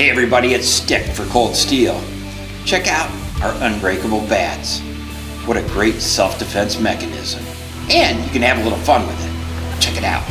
Hey everybody, it's Stick for Cold Steel. Check out our unbreakable bats. What a great self-defense mechanism. And you can have a little fun with it. Check it out.